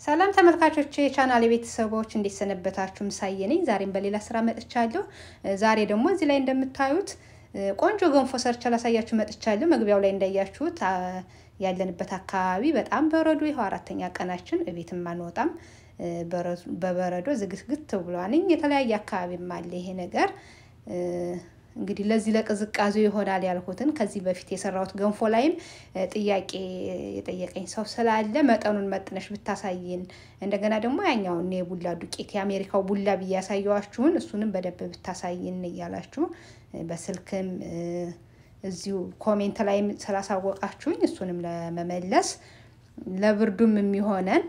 ሰላም ተመልካቾች የቻናል የቤተሰቦች እንዴት ሰነበታችሁ? ምሳዬ ነኝ። ዛሬም በሌላ ስራ መጥቻለሁ። ዛሬ ደግሞ እዚህ ላይ እንደምታዩት ቆንጆ ገንፎ ሰርቼ ላሳያችሁ መጥቻለሁ። መግቢያው ላይ እንዳያችሁት ያለንበት አካባቢ በጣም በረዶ፣ ይኸው አራተኛ ቀናችን እቤትም አንወጣም። በበረዶ ዝግትግት ብሏንኝ የተለያየ አካባቢም አለ ይሄ ነገር እንግዲህ ለዚህ ለቅዝቃዜው ይሆናል ያልኩትን ከዚህ በፊት የሰራሁት ገንፎ ላይም ጥያቄ የጠየቀኝ ሰው ስላለ መጠኑን መጥነሽ ብታሳይን፣ እንደገና ደግሞ ያኛውን የቡላ ዱቄት የአሜሪካው ቡላ ብዬ ያሳየዋችሁን እሱንም በደንብ ብታሳይን እያላችሁ በስልክም እዚሁ comment ላይም ስላሳወቃችሁኝ እሱንም ለመመለስ ለብርዱም የሚሆነን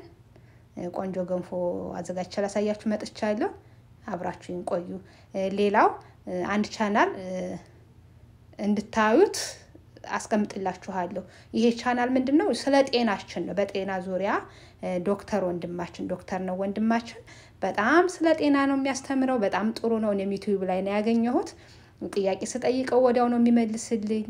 ቆንጆ ገንፎ አዘጋጅቼ ላሳያችሁ መጥቻለሁ። አብራችሁኝ ቆዩ። ሌላው አንድ ቻናል እንድታዩት አስቀምጥላችኋለሁ። ይሄ ቻናል ምንድን ነው? ስለ ጤናችን ነው። በጤና ዙሪያ ዶክተር ወንድማችን ዶክተር ነው ወንድማችን። በጣም ስለ ጤና ነው የሚያስተምረው። በጣም ጥሩ ነው። እኔም ዩቲዩብ ላይ ነው ያገኘሁት። ጥያቄ ስጠይቀው ወዲያው ነው የሚመልስልኝ።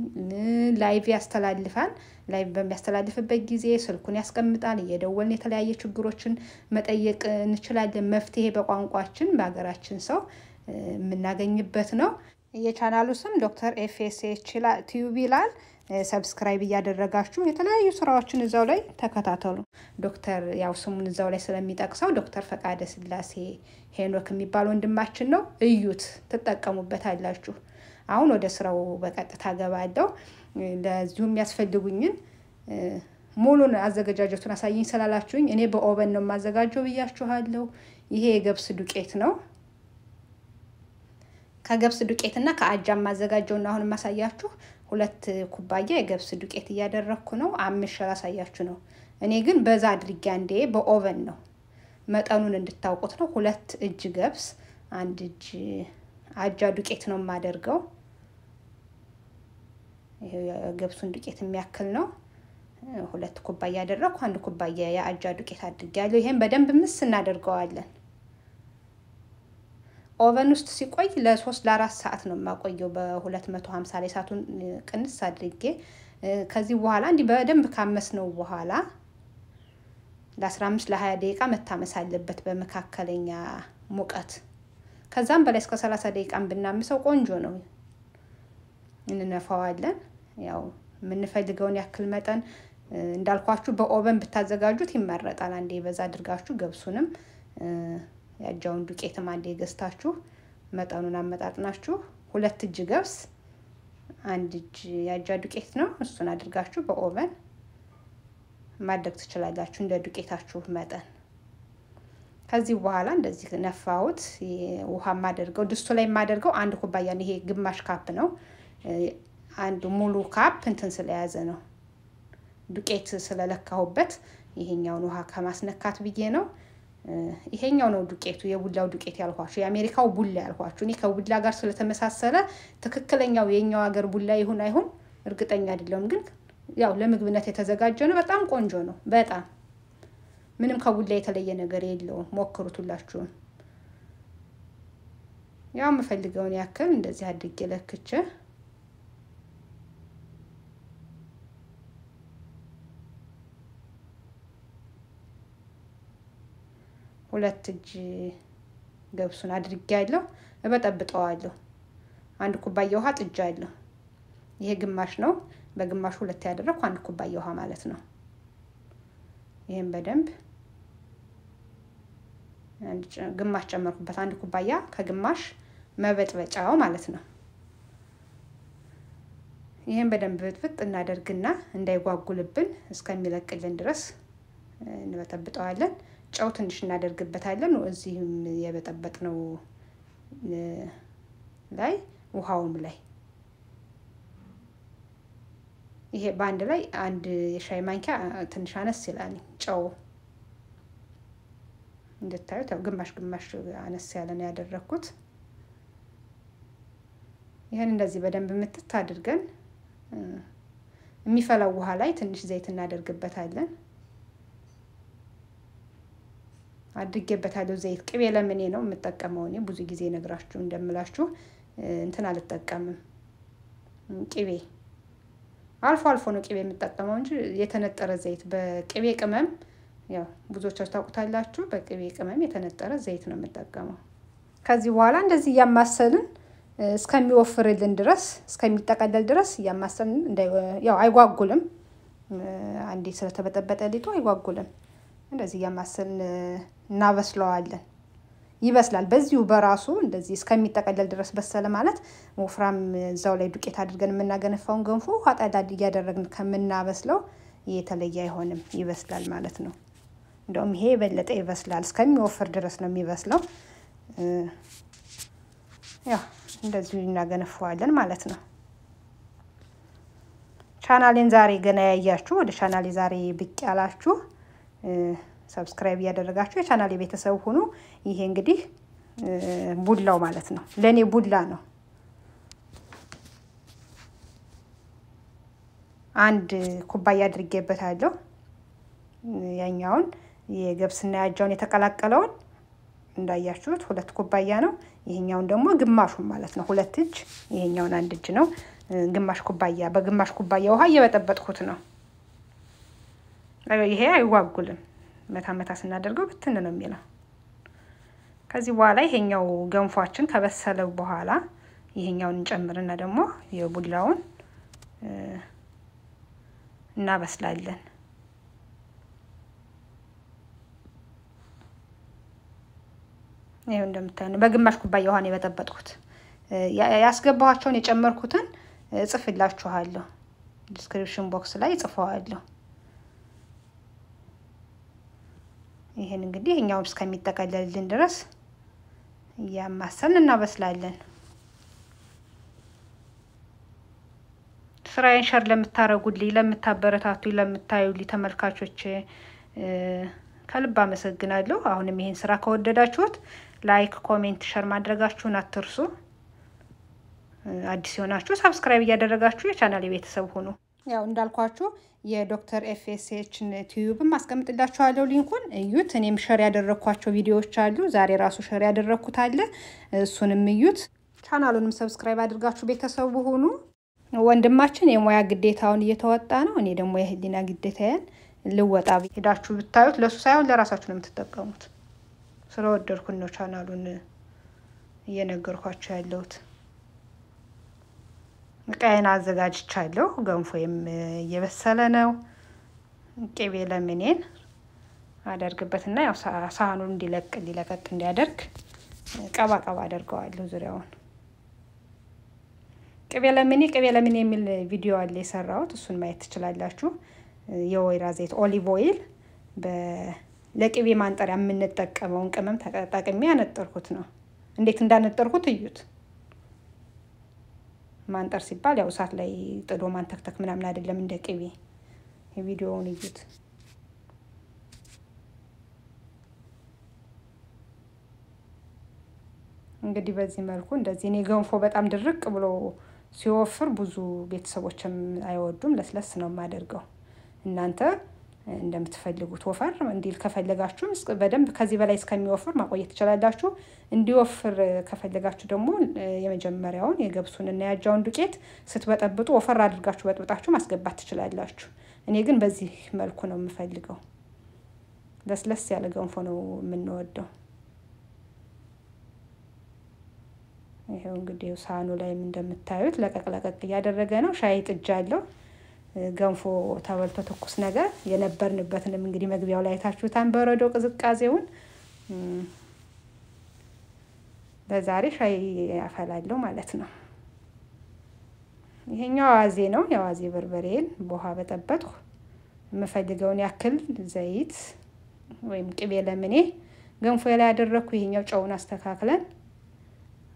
live ያስተላልፋል። live በሚያስተላልፍበት ጊዜ ስልኩን ያስቀምጣል። እየደወልን የተለያየ ችግሮችን መጠየቅ እንችላለን። መፍትሄ በቋንቋችን በሀገራችን ሰው የምናገኝበት ነው። የቻናሉ ስም ዶክተር FSH Tube ይላል። subscribe እያደረጋችሁ የተለያዩ ስራዎችን እዛው ላይ ተከታተሉ። ዶክተር ያው ስሙን እዛው ላይ ስለሚጠቅሰው ዶክተር ፈቃደ ስላሴ ሄኖክ የሚባል ወንድማችን ነው። እዩት፣ ትጠቀሙበታላችሁ። አሁን ወደ ስራው በቀጥታ እገባለሁ። ለዚሁ የሚያስፈልጉኝን ሙሉን አዘገጃጀቱን አሳይኝ ስላላችሁኝ እኔ በ oven ነው የማዘጋጀው ብያችኋለሁ። ይሄ የገብስ ዱቄት ነው። ከገብስ ዱቄት እና ከአጃ የማዘጋጀውና አሁን የማሳያችሁ ሁለት ኩባያ የገብስ ዱቄት እያደረግኩ ነው። አምሽ ላሳያችሁ ነው። እኔ ግን በዛ አድርጌ አንዴ በኦቨን ነው መጠኑን እንድታውቁት ነው። ሁለት እጅ ገብስ፣ አንድ እጅ አጃ ዱቄት ነው የማደርገው። ይሄ የገብሱን ዱቄት የሚያክል ነው። ሁለት ኩባያ ያደረግኩ፣ አንድ ኩባያ የአጃ ዱቄት አድርጌያለሁ። ይሄን በደንብ ምስ እናደርገዋለን። oven ውስጥ ሲቆይ ለሶስት ለአራት ሰዓት ነው የማቆየው በሁለት መቶ ሀምሳ ላይ ሰዓቱን ቅንስ አድርጌ ከዚህ በኋላ እንዲህ በደንብ ካመስነው በኋላ ለአስራ አምስት ለሀያ ደቂቃ መታመስ አለበት በመካከለኛ ሙቀት። ከዛም በላይ እስከ ሰላሳ ደቂቃን ብናምሰው ቆንጆ ነው። እንነፋዋለን። ያው የምንፈልገውን ያክል መጠን እንዳልኳችሁ በ oven ብታዘጋጁት ይመረጣል። አንዴ በዛ አድርጋችሁ ገብሱንም የአጃውን ዱቄትም አንዴ ገዝታችሁ መጠኑን አመጣጥናችሁ ሁለት እጅ ገብስ አንድ እጅ የአጃ ዱቄት ነው። እሱን አድርጋችሁ በ oven ማድረግ ትችላላችሁ እንደ ዱቄታችሁ መጠን። ከዚህ በኋላ እንደዚህ ነፋሁት። ውሃ የማደርገው ድስቱ ላይ የማደርገው አንድ ኩባያ ይሄ ግማሽ cup ነው። አንዱ ሙሉ cup እንትን ስለያዘ ነው ዱቄት ስለለካሁበት ይሄኛውን ውሃ ከማስነካት ብዬ ነው። ይሄኛው ነው ዱቄቱ፣ የቡላው ዱቄት ያልኳችሁ፣ የአሜሪካው ቡላ ያልኳችሁ። እኔ ከቡላ ጋር ስለተመሳሰለ ትክክለኛው የኛው ሀገር ቡላ ይሁን አይሁን እርግጠኛ አይደለሁም፣ ግን ያው ለምግብነት የተዘጋጀ ነው። በጣም ቆንጆ ነው። በጣም ምንም ከቡላ የተለየ ነገር የለውም። ሞክሩት ሁላችሁም። ያው የምፈልገውን ያክል እንደዚህ አድርጌ ለክቼ ሁለት እጅ ገብሱን አድርጌያለሁ። እበጠብጠዋለሁ። አንድ ኩባያ ውሃ ጥጃለሁ። ይሄ ግማሽ ነው። በግማሹ ሁለት ያደረግኩ አንድ ኩባያ ውሃ ማለት ነው። ይህም በደንብ ግማሽ ጨመርኩበት። አንድ ኩባያ ከግማሽ መበጥበጫው ማለት ነው። ይህም በደንብ ብጥብጥ እናደርግና እንዳይጓጉልብን እስከሚለቅልን ድረስ እንበጠብጠዋለን። ጨው ትንሽ እናደርግበታለን። እዚህም የበጠበጥነው ላይ ውሃውም ላይ ይሄ በአንድ ላይ አንድ የሻይ ማንኪያ ትንሽ አነስ ይላል ጨው እንድታዩት፣ ያው ግማሽ ግማሽ አነስ ያለ ነው ያደረግኩት። ይህን እንደዚህ በደንብ ምትት አድርገን የሚፈላው ውሃ ላይ ትንሽ ዘይት እናደርግበታለን። አድርጌበታለሁ ዘይት። ቅቤ ለምኔ ነው የምጠቀመው እኔ ብዙ ጊዜ ነግራችሁ እንደምላችሁ እንትን አልጠቀምም። ቅቤ አልፎ አልፎ ነው ቅቤ የምጠቀመው እንጂ የተነጠረ ዘይት በቅቤ ቅመም ያው ብዙዎቻችሁ ታውቁታላችሁ። በቅቤ ቅመም የተነጠረ ዘይት ነው የምጠቀመው። ከዚህ በኋላ እንደዚህ እያማሰልን እስከሚወፍርልን ድረስ እስከሚጠቀለል ድረስ እያማሰልን ያው አይጓጉልም። አንዴ ስለተበጠበጠ ሊጡ አይጓጉልም። እንደዚህ እያማሰልን እናበስለዋለን። ይበስላል። በዚሁ በራሱ እንደዚህ እስከሚጠቀለል ድረስ በሰለ ማለት ወፍራም እዛው ላይ ዱቄት አድርገን የምናገነፋውን ገንፎ ውሃ ጠዳድ እያደረግን ከምናበስለው የተለየ አይሆንም፣ ይበስላል ማለት ነው። እንደውም ይሄ የበለጠ ይበስላል። እስከሚወፍር ድረስ ነው የሚበስለው። ያው እንደዚሁ እናገነፈዋለን ማለት ነው። ቻናሌን ዛሬ ገና ያያችሁ ወደ ቻናሌ ዛሬ ብቅ ያላችሁ subscribe እያደረጋችሁ የቻናሌ ቤተሰብ ሁኑ። ይሄ እንግዲህ ቡላው ማለት ነው። ለእኔ ቡላ ነው። አንድ ኩባያ አድርጌበታለሁ። ያኛውን የገብስና የአጃውን የተቀላቀለውን እንዳያችሁት ሁለት ኩባያ ነው። ይሄኛውን ደግሞ ግማሹን ማለት ነው። ሁለት እጅ ይሄኛውን አንድ እጅ ነው። ግማሽ ኩባያ በግማሽ ኩባያ ውሃ እየበጠበጥኩት ነው። ይሄ አይዋጉልም። መታ መታ ስናደርገው ብትን ነው የሚለው። ከዚህ በኋላ ይሄኛው ገንፏችን ከበሰለ በኋላ ይሄኛውን እንጨምርና ደግሞ የቡላውን እናበስላለን። ይኸው እንደምታዩ በግማሽ ኩባያ ውሃ ነው የበጠበጥኩት። ያስገባኋቸውን የጨመርኩትን እጽፍላችኋለሁ። description box ላይ እጽፈዋለሁ። ይህን እንግዲህ እኛውን እስከሚጠቀለልልን ድረስ እያማሰልን እናበስላለን። ስራዬን share ለምታረጉልኝ፣ ለምታበረታቱኝ፣ ለምታዩልኝ ተመልካቾች ከልብ አመሰግናለሁ። አሁንም ይህን ስራ ከወደዳችሁት like፣ comment፣ share ማድረጋችሁን አትርሱ። አዲስ የሆናችሁ subscribe እያደረጋችሁ የቻናል የቤተሰብ ሁኑ። ያው እንዳልኳችሁ የዶክተር FSH ን Tube ም አስቀምጥላችኋለሁ link ኡን እዩት። እኔም share ያደረግኳቸው ቪዲዮዎች አሉ። ዛሬ ራሱ share ያደረግኩት አለ፣ እሱንም እዩት። ቻናሉንም subscribe አድርጋችሁ ቤተሰቡ ሁኑ። ወንድማችን የሙያ ግዴታውን እየተወጣ ነው። እኔ ደግሞ የህሊና ግዴታዬን ልወጣ ሄዳችሁ ብታዩት ለእሱ ሳይሆን ለራሳችሁ ነው የምትጠቀሙት። ስለወደድኩን ነው ቻናሉን እየነገርኳቸው ያለሁት። እቃዬን አዘጋጅቻለሁ። ገንፎዬም እየበሰለ ነው። ቅቤ ለምኔን አደርግበትና ያው ሳህኑን እንዲለቅ እንዲለቀቅ እንዲያደርግ ቀባ ቀባ አደርገዋለሁ ዙሪያውን። ቅቤ ለምኔ ቅቤ ለምኔ የሚል ቪዲዮ አለ የሰራሁት፣ እሱን ማየት ትችላላችሁ። የወይራ ዘይት olive oil ለቅቤ ማንጠሪያ የምንጠቀመውን ቅመም ተጠቅሜ ያነጠርኩት ነው። እንዴት እንዳነጠርኩት እዩት። ማንጠር ሲባል ያው እሳት ላይ ጥዶ ማንተክተክ ምናምን አይደለም፣ እንደ ቅቤ የቪዲዮውን እዩት። እንግዲህ በዚህ መልኩ እንደዚህ እኔ ገንፎ በጣም ድርቅ ብሎ ሲወፍር ብዙ ቤተሰቦችም አይወዱም። ለስለስ ነው የማደርገው። እናንተ እንደምትፈልጉት ወፈር እንዲል ከፈለጋችሁም በደንብ ከዚህ በላይ እስከሚወፍር ማቆየት ትችላላችሁ። እንዲወፍር ከፈለጋችሁ ደግሞ የመጀመሪያውን የገብሱንና ያጃውን ዱቄት ስትበጠብጡ ወፈር አድርጋችሁ በጥብጣችሁ ማስገባት ትችላላችሁ። እኔ ግን በዚህ መልኩ ነው የምፈልገው። ለስለስ ያለ ገንፎ ነው የምንወደው። ይሄው እንግዲህ ሳህኑ ላይም እንደምታዩት ለቀቅ ለቀቅ እያደረገ ነው። ሻይ ጥጃ አለው። ገንፎ ተበልቶ ትኩስ ነገር የነበርንበትንም እንግዲህ መግቢያው ላይ አይታችሁታን በረዶ ቅዝቃዜውን። ለዛሬ ሻይ ያፈላለው ማለት ነው። ይሄኛው አዋዜ ነው። የአዋዜ በርበሬን በውሃ በጠበጥኩ የምፈልገውን ያክል ዘይት ወይም ቅቤ ለምኔ ገንፎ ላይ ያደረግኩ። ይሄኛው ጨውን አስተካክለን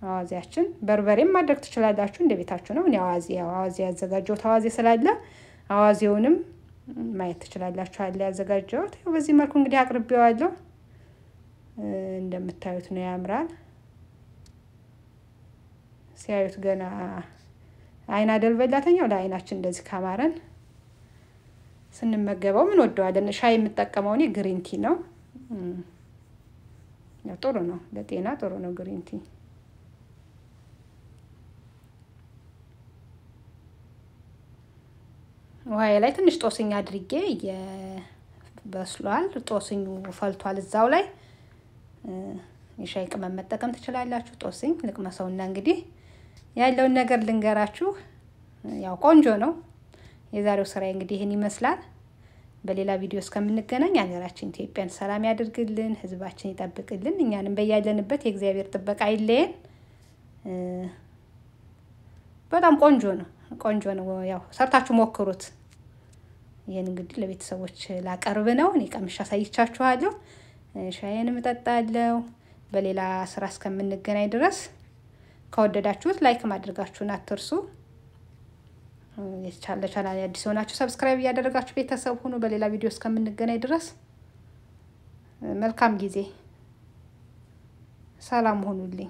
አዋዜያችን በርበሬም ማድረግ ትችላላችሁ፣ እንደ ቤታችሁ ነው። እኔ አዋዜ አዋዜ ያዘጋጀሁት አዋዜ ስላለ አዋዜውንም ማየት ትችላላችሁ አለ ያዘጋጀሁት። በዚህ መልኩ እንግዲህ አቅርቤዋለሁ። እንደምታዩት ነው፣ ያምራል። ሲያዩት ገና አይን አደል በላተኛው ለአይናችን እንደዚህ ካማረን ስንመገበው እንወደዋለን። ሻይ የምጠቀመው እኔ green tea ነው። ጥሩ ነው፣ ለጤና ጥሩ ነው green ውሃዬ ላይ ትንሽ ጦስኝ አድርጌ በስሏል። ጦስኙ ፈልቷል እዛው ላይ የሻይ ቅመም መጠቀም ትችላላችሁ። ጦስኝ ልቅመሰውና እንግዲህ ያለውን ነገር ልንገራችሁ። ያው ቆንጆ ነው። የዛሬው ስራ እንግዲህ ይህን ይመስላል። በሌላ ቪዲዮ እስከምንገናኝ ሀገራችን ኢትዮጵያን ሰላም ያድርግልን፣ ህዝባችን ይጠብቅልን፣ እኛንም በያለንበት የእግዚአብሔር ጥበቃ አይለየን። በጣም ቆንጆ ነው፣ ቆንጆ ነው። ያው ሰርታችሁ ሞክሩት። ይህን እንግዲህ ለቤተሰቦች ላቀርብ ነው። እኔ ቀምሻ አሳይቻችኋለሁ። ሻይንም እጠጣለሁ። በሌላ ስራ እስከምንገናኝ ድረስ ከወደዳችሁት like ማድረጋችሁን አትርሱ። የተቻለ ቻናል አዲስ ሆናችሁ subscribe እያደረጋችሁ ቤተሰብ ሁኑ። በሌላ ቪዲዮ እስከምንገናኝ ድረስ መልካም ጊዜ፣ ሰላም ሁኑልኝ።